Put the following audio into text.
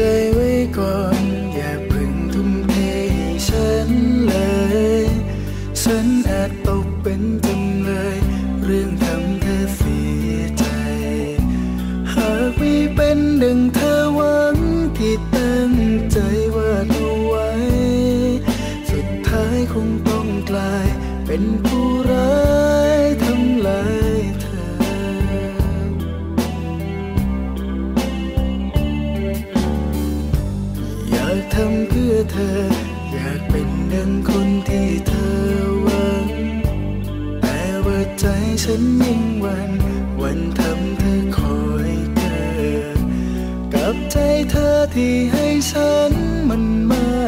ใจไว้ก่อนอย่าพึ่งทุ่มเทให้ฉันเลย ฉันอาจต เป็นดังเธอหวังที่ตั้งใจว่าเอาไว้ สุดท้ายคงต้องกลายเป็นผู้ร้ายทำลายเธอ อยากทำเพื่อเธอ อยากเป็นดังคนที่เธอหวัง แต่ว่าใจฉันยิ่งหวัน ใจเธอที่ให้ฉันมันมา